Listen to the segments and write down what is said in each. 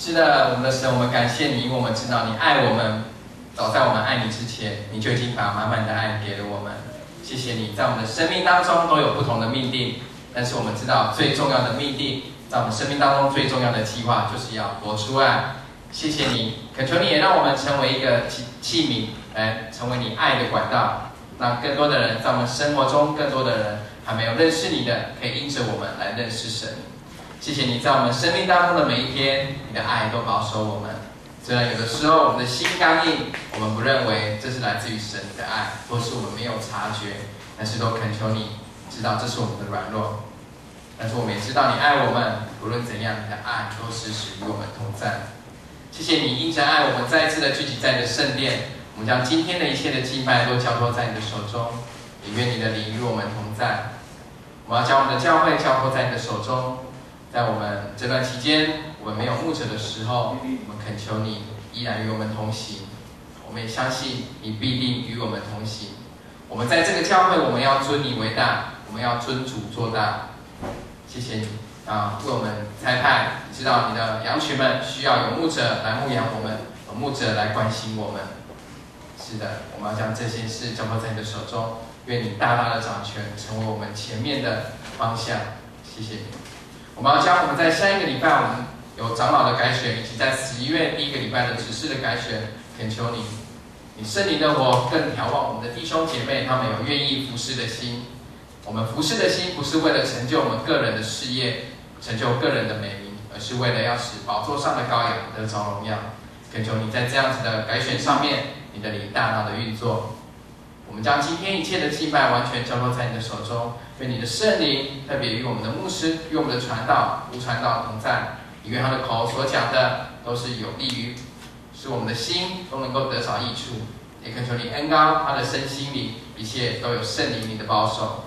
是的，我们的神，我们感谢你，因为我们知道你爱我们，早在我们爱你之前，你就已经把满满的爱给了我们。谢谢你在我们的生命当中都有不同的命定，但是我们知道最重要的命定，在我们生命当中最重要的计划就是要活出爱。谢谢你，恳求你也让我们成为一个器器皿，来成为你爱的管道，让更多的人在我们生活中，更多的人还没有认识你的，可以因着我们来认识神。谢谢你在我们生命当中的每一天，你的爱都保守我们。虽然有的时候我们的心刚硬，我们不认为这是来自于神的爱，或是我们没有察觉，但是都恳求你知道这是我们的软弱。但是我们也知道你爱我们，无论怎样，你的爱都时时与我们同在。谢谢你因着爱我们，再次的聚集在你的圣殿。我们将今天的一切的敬拜都交托在你的手中，也愿你的灵与我们同在。我要将我们的教会交托在你的手中。在我们这段期间，我们没有牧者的时候，我们恳求你依然与我们同行。我们也相信你必定与我们同行。我们在这个教会，我们要尊你为大，我们要尊主做大。谢谢你啊，为我们裁判，知道你的羊群们需要有牧者来牧养我们，有牧者来关心我们。是的，我们要将这些事交托在你的手中，愿你大大的掌权，成为我们前面的方向。谢谢你。我们要将我们在下一个礼拜，我们有长老的改选，以及在十一月第一个礼拜的指示的改选，恳求你，你圣灵的我更眺望我们的弟兄姐妹，他们有愿意服侍的心。我们服侍的心不是为了成就我们个人的事业，成就个人的美名，而是为了要使宝座上的羔羊得着荣耀。恳求你在这样子的改选上面，你的灵大大的运作。我们将今天一切的敬拜完全交托在你的手中，愿你的圣灵特别与我们的牧师、与我们的传道、无传道同在。愿他的口所讲的都是有利于，使我们的心都能够得着益处。也恳求你恩高他的身心里，一切都有圣灵你的保守。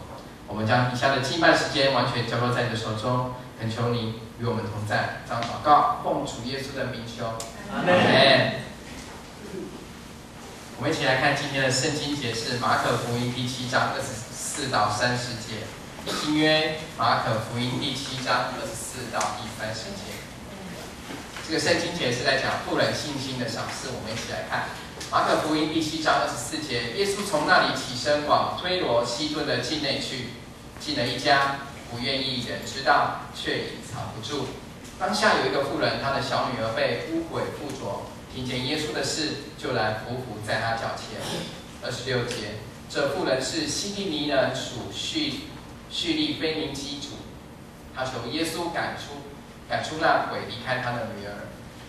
我们将以下的敬拜时间完全交托在你的手中，恳求你与我们同在。这样祷告，奉主耶稣的名求，阿门。一起来看今天的圣经节是马可福音第七章二十四到三十节。新约马可福音第七章二十四到第三十节。这个圣经节是在讲富人信心的赏赐。我们一起来看马可福音第七章二十四节。耶稣从那里起身往推罗西顿的境内去，进了一家，不愿意人知道，却隐藏不住。当下有一个妇人，她的小女儿被污鬼附着。听见耶稣的事，就来匍匐在他脚前。二十六节，这妇人是西利尼人，属叙叙利非尼基主。他求耶稣赶出赶出那鬼，离开他的女儿。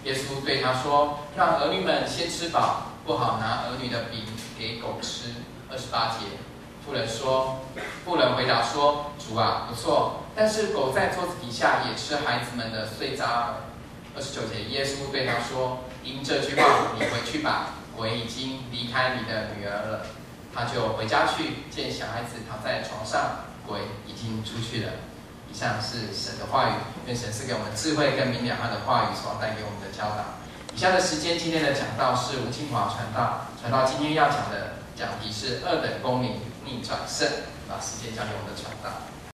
耶稣对他说：“让儿女们先吃饱，不好拿儿女的饼给狗吃。”二十八节，妇人说：“妇人回答说，主啊，不错，但是狗在桌子底下也吃孩子们的碎渣。”二十九节，耶稣对他说：“因这句话，你回去吧。鬼已经离开你的女儿了。”他就回家去，见小孩子躺在床上，鬼已经出去了。以上是神的话语，愿神赐给我们智慧跟明了他的话语所带给我们的教导。以下的时间，今天的讲道是吴清华传道，传道今天要讲的讲题是二等公民逆转胜。把时间交给我们的传道。